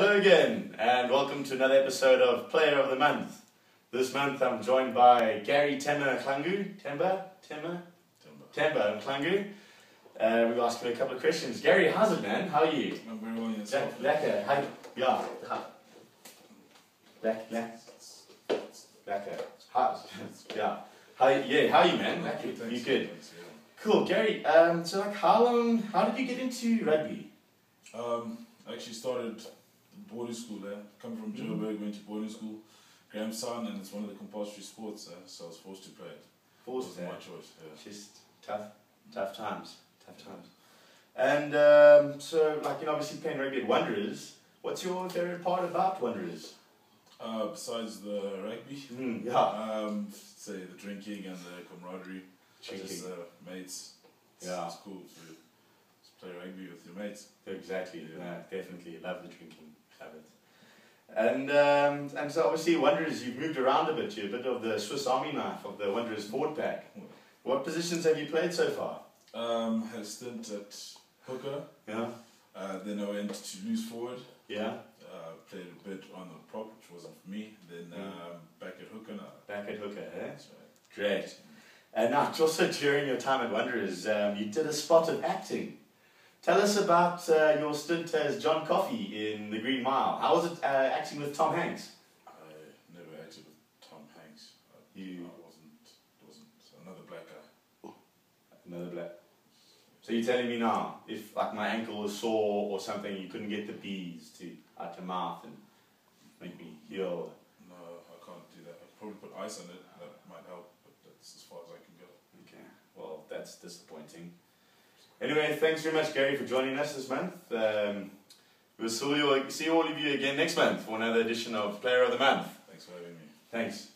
Hello again, and welcome to another episode of Player of the Month. This month I'm joined by Gary Temba Klangu. Temba? Temba? Temba Klangu. Uh, we'll ask him a couple of questions. Gary, how's it, man? How are you? I'm very well yourself. Lekker. Hi. Ha- Lek, lek. Lekker. How's? Yeah. How, yeah, how are you, man? Lekker. thanks. You good? Thanks, yeah. Cool, Gary. Um, so, like, how long? How did you get into rugby? Um, I actually started boarding school there. Coming from Mhm. Joburg, went to boarding school. Grahamstown, and it's one of the compulsory sports, uh, so I was forced to play it. Forced wasn't my choice. Yeah. Just tough, tough times, tough times. And um, so, like, you know, obviously playing rugby at Wanderers. What's your favorite part about Wanderers? Uh, besides the rugby, Mm, yeah, um, say the drinking and the camaraderie, Drinking. just uh, mates. It's, Yeah. it's cool to play rugby with your mates. exactly. Yeah. No, definitely love the drinking. And um, and so obviously Wanderers, you've moved around a bit. You're a bit of the Swiss Army knife of the Wanderers forward pack. What positions have you played so far? Um, had a stint at hooker, Yeah, uh, then I went to loose forward. yeah. Uh, played a bit on the prop, which wasn't for me. Then Mm. um, back at hooker now. Back at hooker, eh? That's right. Great. And now, also during your time at Wanderers, um, you did a spot of acting. Tell us about uh, your stint as John Coffey in The Green Mile. How was it uh, acting with Tom Hanks? I never acted with Tom Hanks. I, You- I wasn't, wasn't another black guy. Another black. So you're telling me now, if like my ankle was sore or something, you couldn't get the bees to out your mouth and make me heal. No, I can't do that. I'd probably put ice on it. That might help, but that's as far as I can go. Okay, well that's disappointing. Anyway, thanks very much, Gary, for joining us this month. Um, we'll see, you, see all of you again next month for another edition of Player of the Month. Thanks for having me. Thanks.